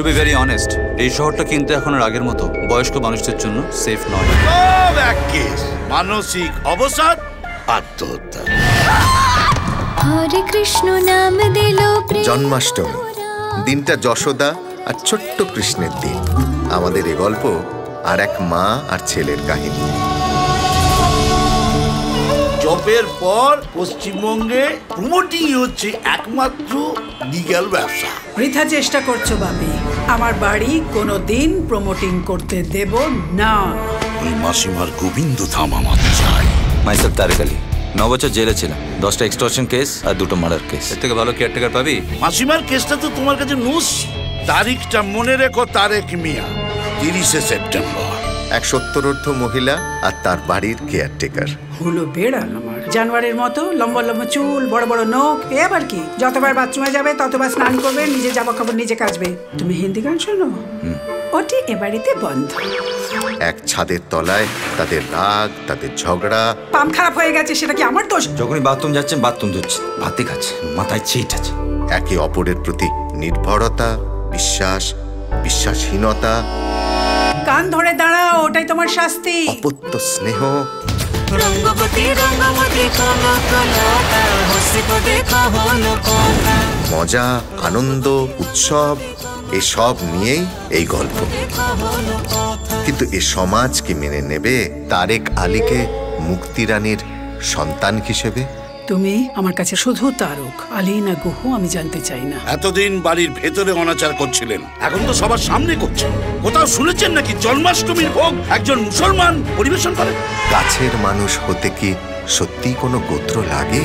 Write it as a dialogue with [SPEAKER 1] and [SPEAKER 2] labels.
[SPEAKER 1] Two be very honest এই শহরটা কিন্তু এখন আর আগের মতো বয়স্ক মানুষদের জন্য সেফ নয়।
[SPEAKER 2] মানসিক অবসাদ আত্মহত্যা।
[SPEAKER 3] হরে কৃষ্ণ নাম দিল
[SPEAKER 4] জন্মাষ্টমী। দিনটা যশোদা আর ছোট্ট কৃষ্ণের দিন। আমাদের এ গল্প আর এক মা আর ছেলের কাহিনী।
[SPEAKER 2] জবের পর পশ্চিমবঙ্গে প্রমোটিং হচ্ছে একমাত্র লিগ্যাল ব্যবসা।
[SPEAKER 5] বৃথা চেষ্টা করছ বাবি আমার বাড়ি কোনো দিন প্রমোটিং করতে দেব না।
[SPEAKER 2] ওই মাসিমার গোবিন্দ ধাম আমার চাই।
[SPEAKER 6] মাইসেল তারেক আলী। ন বছর জেলে ছিলাম। দশটা এক্সটর্শন কেস আর দুটো মার্ডার কেস
[SPEAKER 1] এর থেকে ভালো কেয়ারটেকার পাবি?
[SPEAKER 2] মাসিমার কেসটা তো তোমার কাছে নুস তারিখটা মনে রেখো তারেক মিয়া তিরিশে সেপ্টেম্বর।
[SPEAKER 4] এক সত্তরোর্ধ মহিলা আর তার বাড়ির কেয়ারটেকার
[SPEAKER 5] হলো বেড়াল আমার। জানোয়ারের মতো লম্বা লম্বা চুল বড় বড় নখ এ আবার কি? যতবার বাথরুমে যাবে ততবার স্নান করবে নিজে জামা কাপড় নিজে কাচবে। তুমি হিন্দি গান শোনো? ওটি এ বাড়িতে বন্ধ।
[SPEAKER 4] এক ছাদের তলায় তাদের রাগ তাদের ঝগড়া।
[SPEAKER 5] পাম খারাপ হয়ে গেছে সেটা কি আমার দোষ?
[SPEAKER 6] যখনই বাথরুম যাচ্ছেন বাথরুম ধরছে ভাতে খাচ্ছে মাথায় ছিট আছে।
[SPEAKER 4] একে অপরের প্রতি নির্ভরতা বিশ্বাস বিশ্বাসহীনতা।
[SPEAKER 5] কান ধরে দাঁড়াও ওটাই তোমার শাস্তি।
[SPEAKER 4] অপত্য স্নেহ। মজা, আনন্দ, উৎসব, এসব নিয়েই এই গল্প। কিন্তু এ সমাজ কি মেনে নেবে? তারেক আলীকে মুক্তিরানীর সন্তান হিসেবে?
[SPEAKER 5] তুমি আমার কাছে শুধু তারক আলী না গুহু আমি জানতে চাই না।
[SPEAKER 2] এতদিন বাড়ির ভেতরে অনাচার করছিলেন এখন তো সবার সামনে করছেন কোথাও শুনেছেন নাকি জন্মাষ্টমীর ভোগ একজন মুসলমান পরিবেশন করে
[SPEAKER 4] গাছের মানুষ হতে কি সত্যি কোনো গোত্র লাগে?